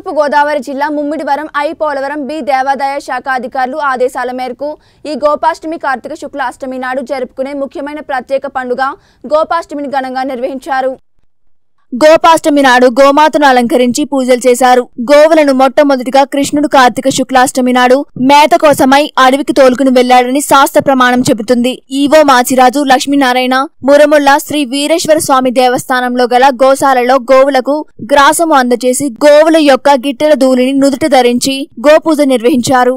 తూర్పుగోదావరి జిల్లా Mummidivaram I Polavaram B దేవాదాయ శాఖ అధికారులు ఆదేశాల మేరకు ఈ గోపాష్టమి కార్తీక శుక్ల అష్టమి నాడు జరుపుకునే ముఖ్యమైన ప్రత్యేక పండుగ గోపాష్టమిని ఘనంగా నిర్వహించారు. గోపాష్టమి నాడు గోమాతను అలంకరించి పూజలు చేశారు. గోవులను మొట్టమొదటిగా కృష్ణుడు కార్తీక శుక్లాష్టమి నాడు మేత కోసమై అడవికి తోలుకుని వెళ్ళాడని శాస్త్ర ప్రమాణం చెబుతుంది. ఈవో మాచిరాజు లక్ష్మీనారాయణ మురముల్ల శ్రీ వీరేశ్వర స్వామి దేవస్థానంలో గల గోశాలలో గోవులకు గ్రాసము అందజేసి గోవుల యొక్క గిట్టెల ధూళిని నుదుట ధరించి గోపూజ నిర్వహించారు.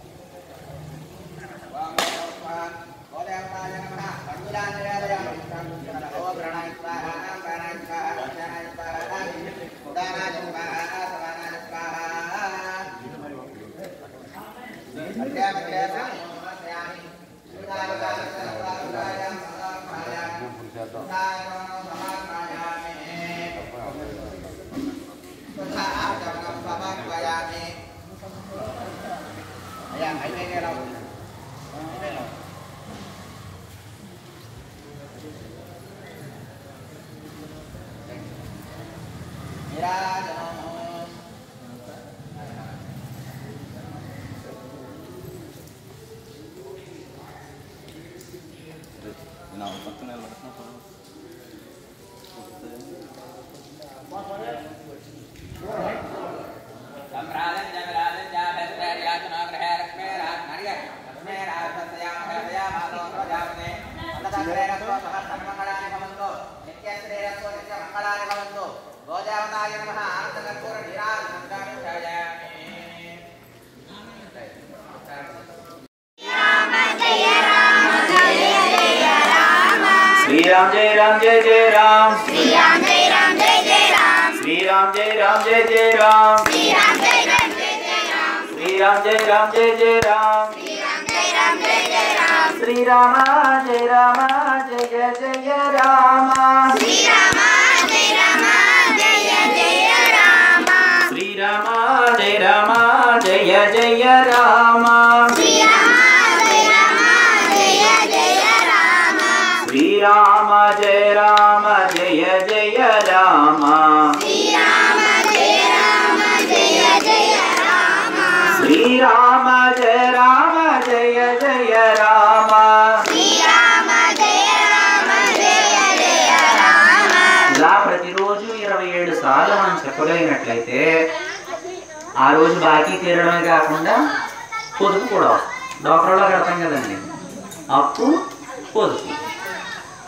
Ayan, ay, ay, ay, ay, ay, ay, now, something Ram Jai Ram Jai Jai Ram Sri Ram Jai Ram Jai Jai Ram Sri Ram Jai Ram Jai Jai Ram Sri Ram Jai Ram Jai Jai Ram Sri Ram Jai Ram Jai Jai Ram Sri Ram Jai Ram Jai Jai Ram Jai Jai Jai Jai Jai Jai Jai Jai Jai Jai Jai Jai Jai Jai Jai Jai Jai Jai జయ రామ. జయ జయ రామ. శ్రీరామ జయ రామ జయ జయ రామ. ఇలా ప్రతిరోజు ఇరవై ఏడు సార్లు మనం చెప్పగలిగినట్లయితే ఆ రోజు బాకీ తీరడమే కాకుండా పొదుపు కూడా వస్తుంది. డోక్రాలో కడతాం కదండి. అప్పు పొదుపు.